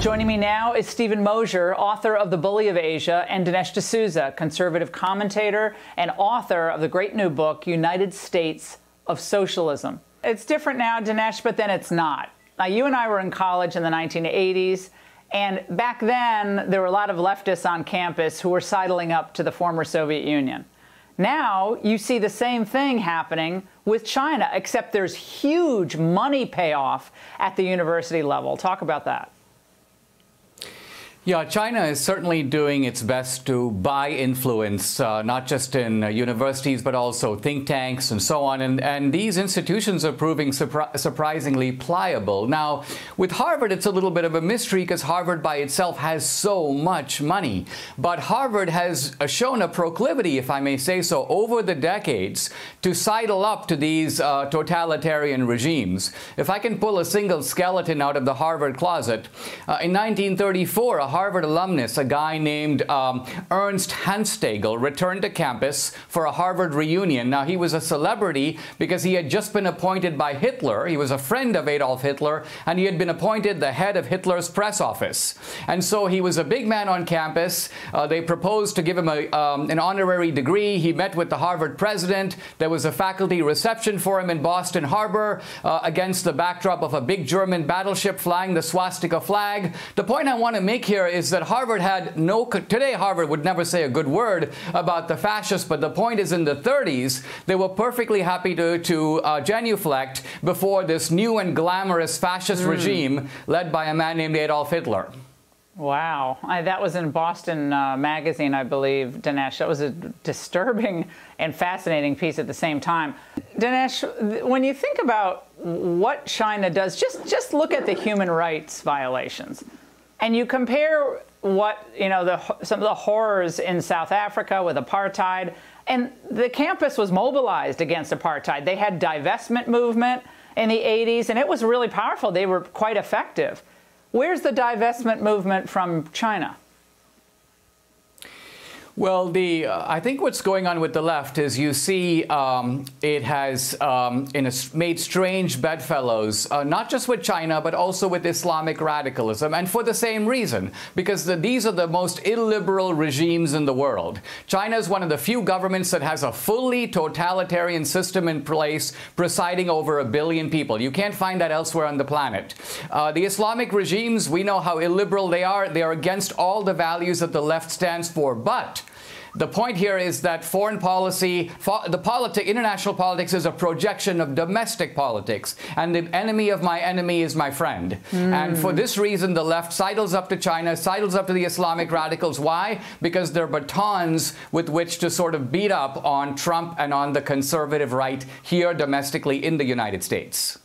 Joining me now is Stephen Mosher, author of The Bully of Asia, and Dinesh D'Souza, conservative commentator and author of the great new book, United States of Socialism. It's different now, Dinesh, but then it's not. Now, you and I were in college in the 1980s, and back then there were a lot of leftists on campus who were sidling up to the former Soviet Union. Now you see the same thing happening with China, except there's huge money payoff at the university level. Talk about that. Yeah, China is certainly doing its best to buy influence, uh, not just in uh, universities, but also think tanks and so on. And, and these institutions are proving surpri surprisingly pliable. Now, with Harvard, it's a little bit of a mystery because Harvard by itself has so much money. But Harvard has uh, shown a proclivity, if I may say so, over the decades to sidle up to these uh, totalitarian regimes. If I can pull a single skeleton out of the Harvard closet, uh, in 1934, Harvard alumnus, a guy named um, Ernst Hanfstaengl, returned to campus for a Harvard reunion. Now, he was a celebrity because he had just been appointed by Hitler. He was a friend of Adolf Hitler, and he had been appointed the head of Hitler's press office. And so he was a big man on campus. Uh, they proposed to give him a, um, an honorary degree. He met with the Harvard president. There was a faculty reception for him in Boston Harbor uh, against the backdrop of a big German battleship flying the swastika flag. The point I want to make here is that Harvard had no, today Harvard would never say a good word about the fascists, but the point is in the 30s, they were perfectly happy to, to uh, genuflect before this new and glamorous fascist mm. regime led by a man named Adolf Hitler. Wow. I, that was in Boston uh, Magazine, I believe, Dinesh. That was a disturbing and fascinating piece at the same time. Dinesh, when you think about what China does, just, just look at the human rights violations and you compare what you know the some of the horrors in South Africa with apartheid, and the campus was mobilized against apartheid. They had divestment movement in the 80s, and it was really powerful. They were quite effective. Where's the divestment movement from China? Well, the uh, I think what's going on with the left is you see um, it has um, a, made strange bedfellows, uh, not just with China, but also with Islamic radicalism, and for the same reason, because the, these are the most illiberal regimes in the world. China is one of the few governments that has a fully totalitarian system in place, presiding over a billion people. You can't find that elsewhere on the planet. Uh, the Islamic regimes, we know how illiberal they are. They are against all the values that the left stands for, but the point here is that foreign policy, the politic, international politics is a projection of domestic politics, and the enemy of my enemy is my friend. Mm. And for this reason, the left sidles up to China, sidles up to the Islamic radicals. Why? Because they're batons with which to sort of beat up on Trump and on the conservative right here domestically in the United States.